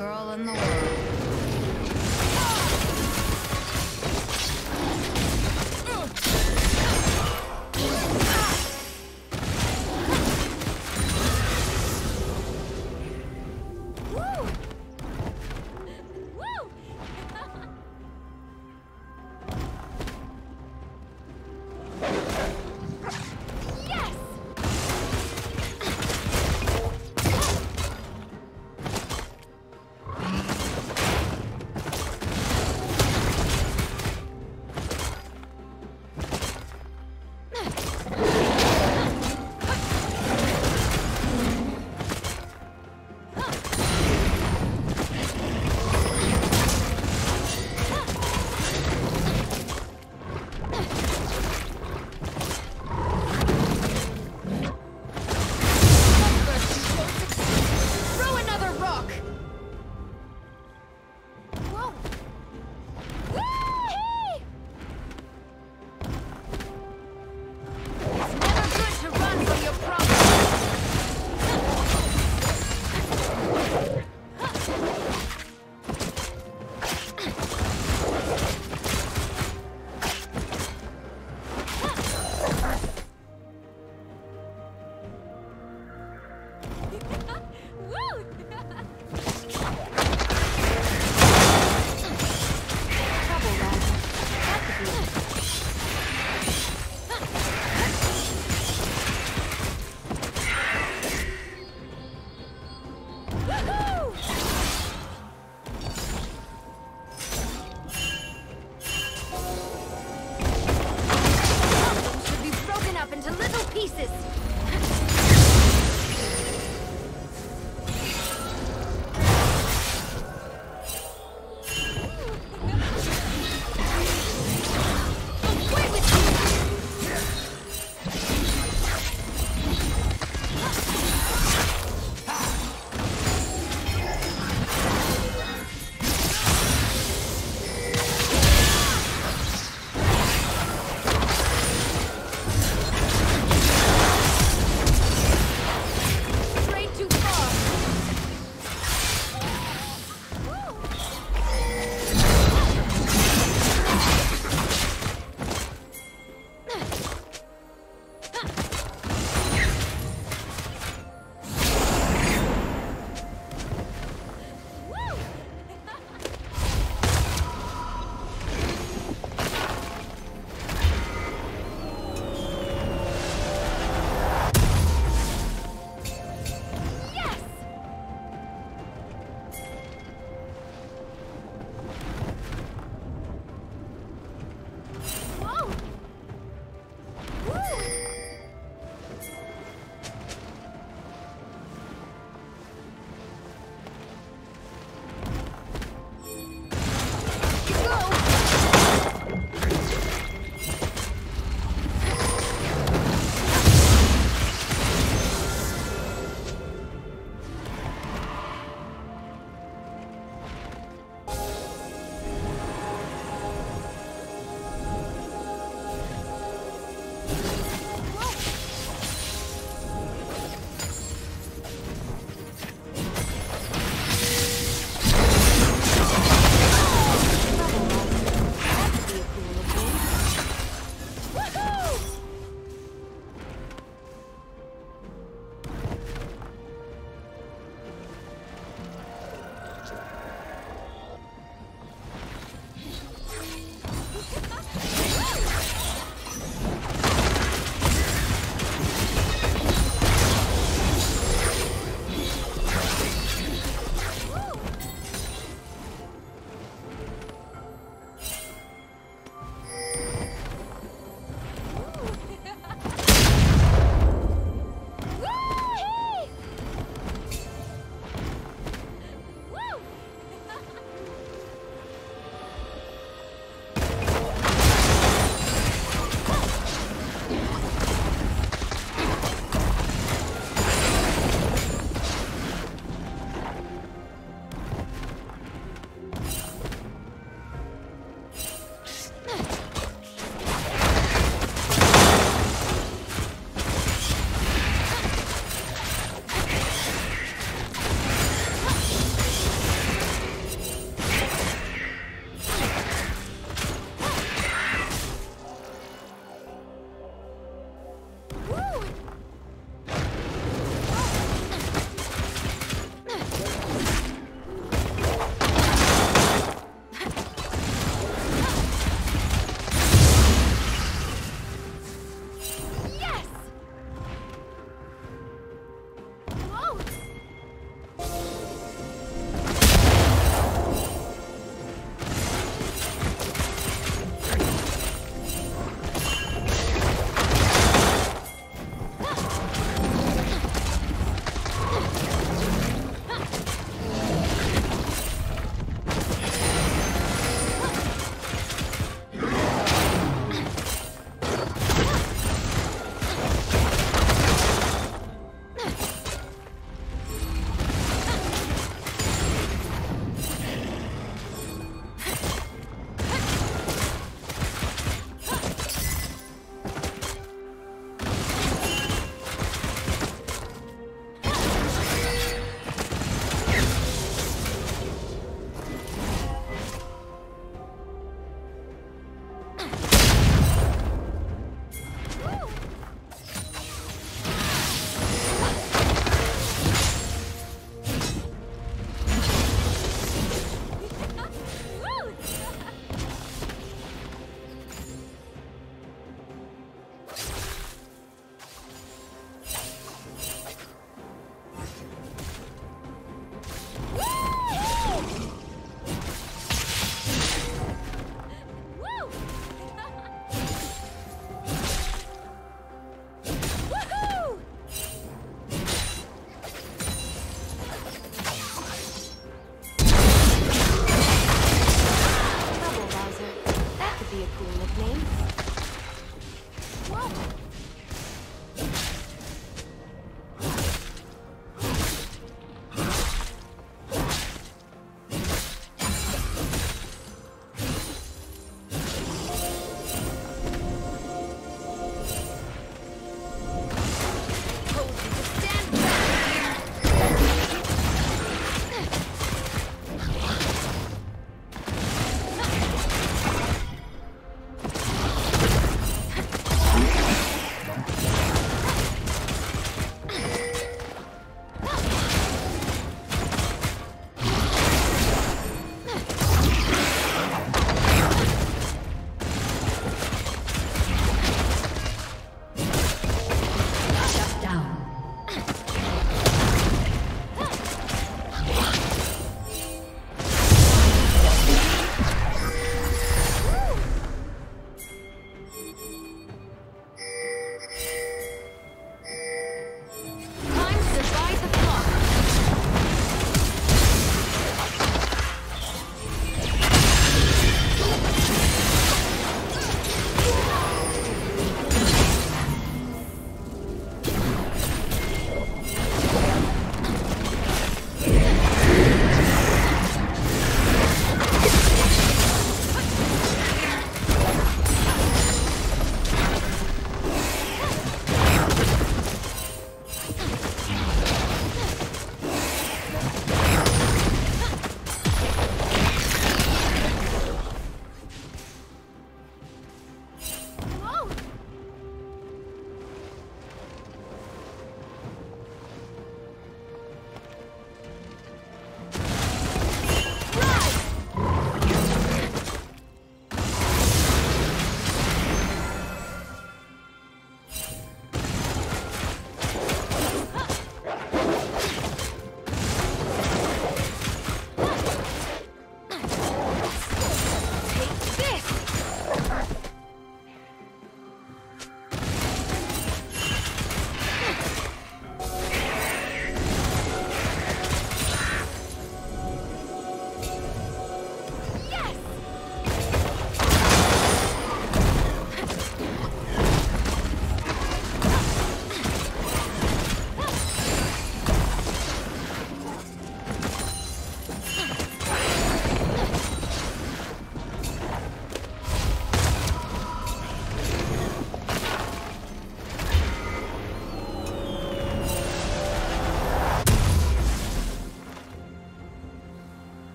girl in the world.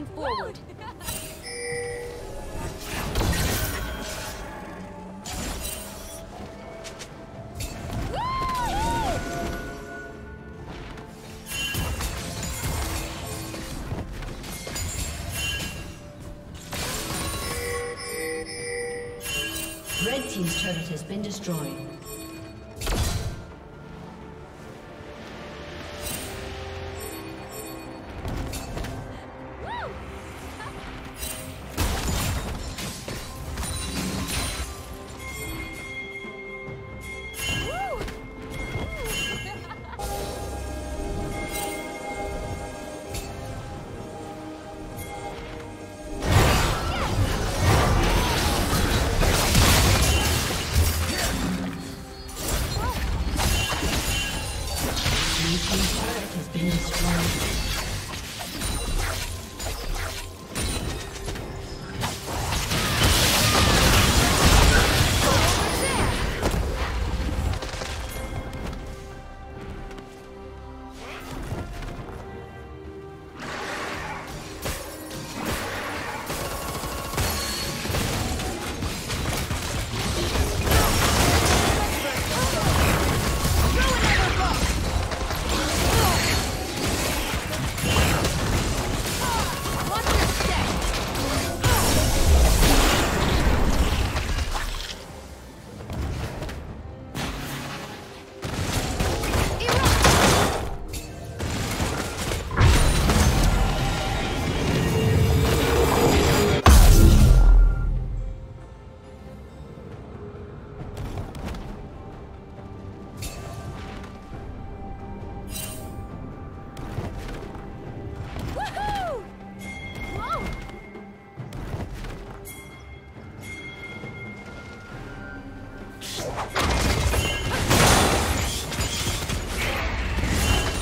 Moving forward. Red Team's turret has been destroyed.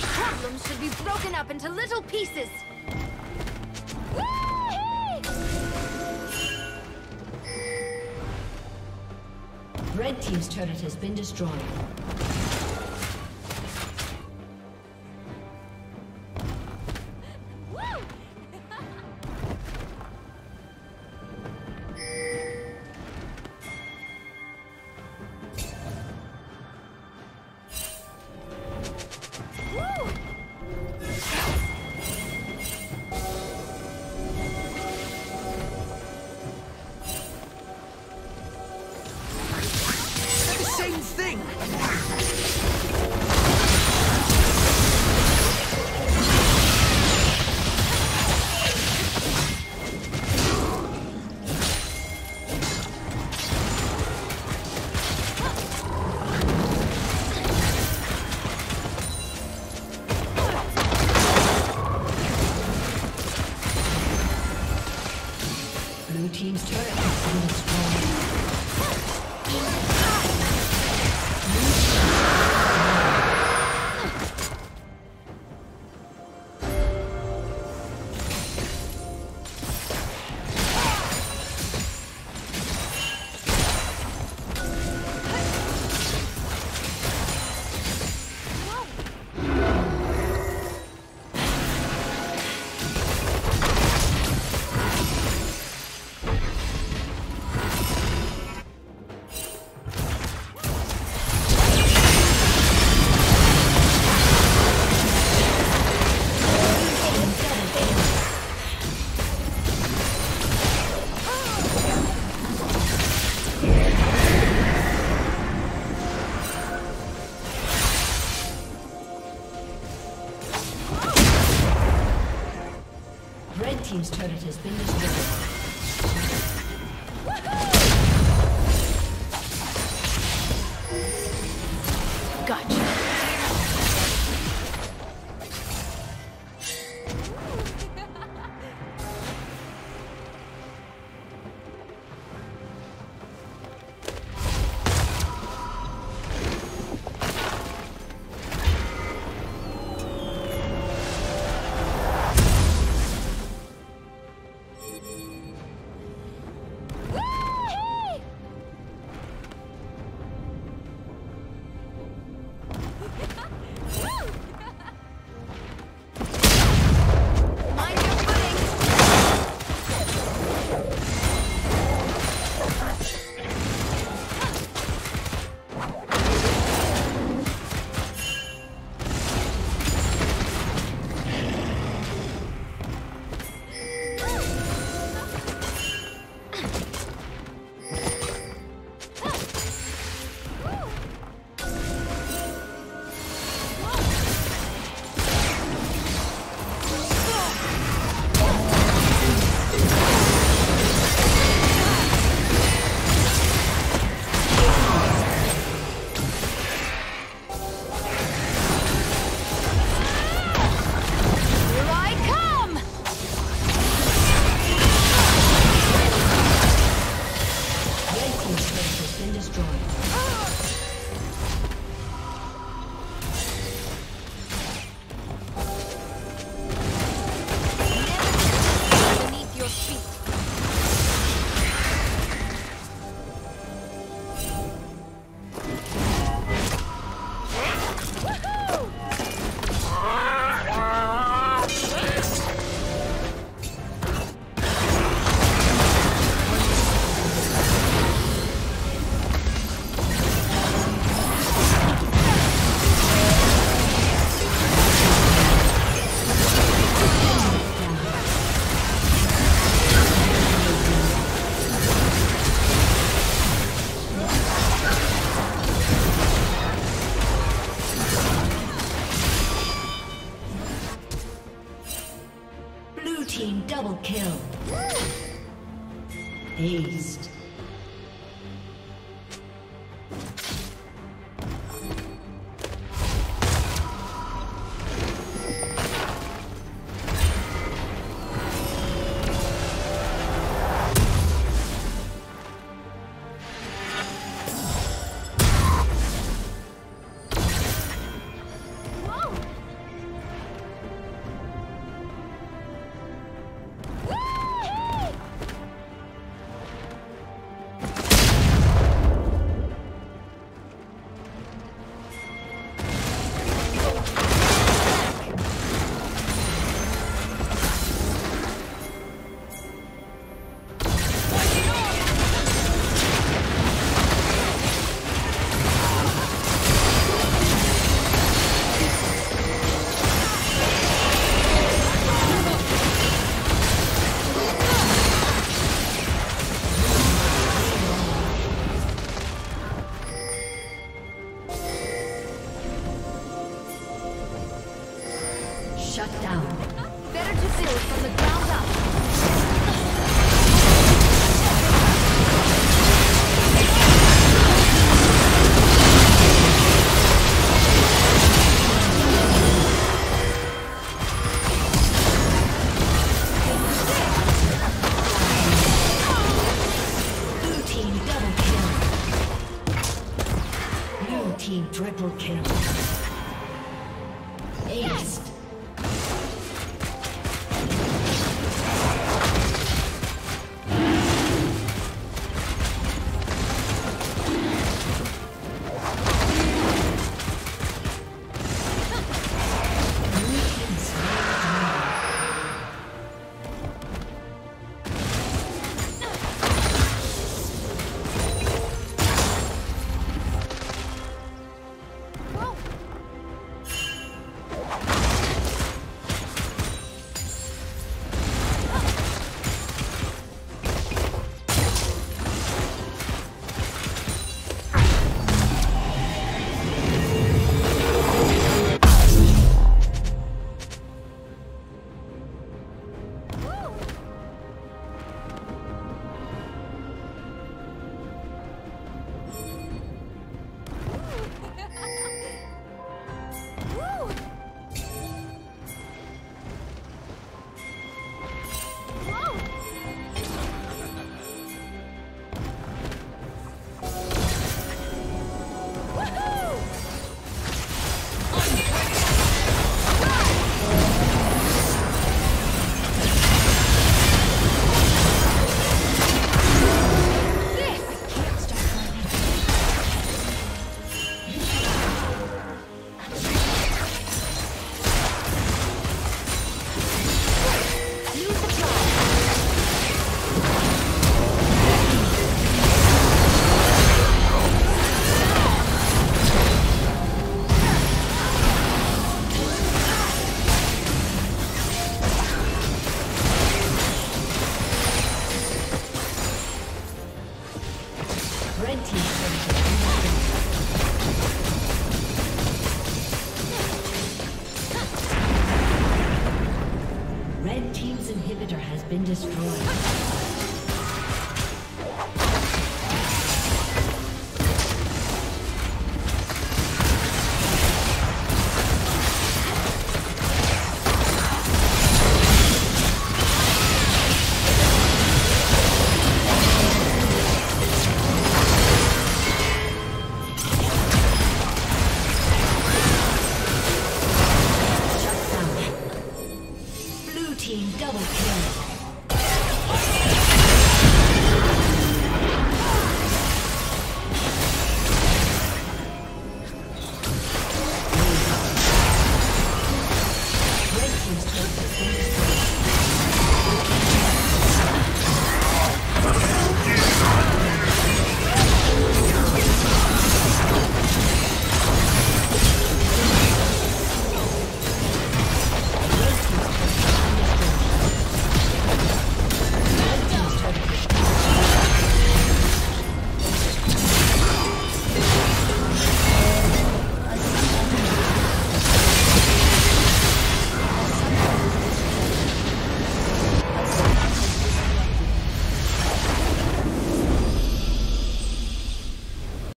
Problems should be broken up into little pieces. Red Team's turret has been destroyed.